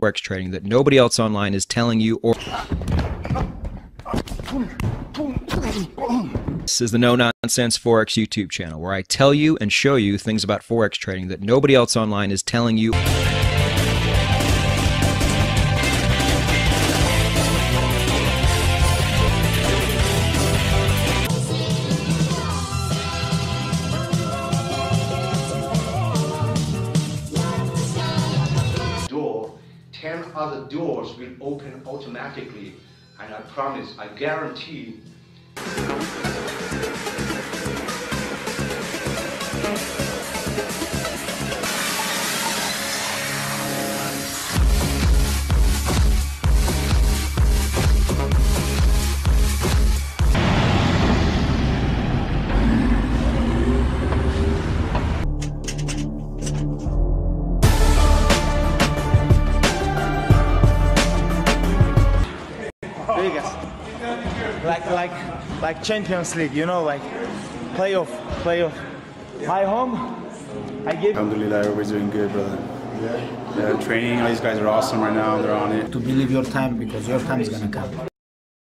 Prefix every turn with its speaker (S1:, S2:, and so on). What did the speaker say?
S1: forex trading that nobody else online is telling you or This is the No Nonsense Forex YouTube channel where I tell you and show you things about forex trading that nobody else online is telling you.
S2: 10 other doors will open automatically. And I promise, I guarantee
S3: Vegas. Like like like Champions League, you know, like playoff, playoff. My home, I give
S4: Alhamdulillah, everybody's doing good, brother. Yeah. Yeah, training, all these guys are awesome right now, they're on it.
S5: to believe your time because your time is gonna come.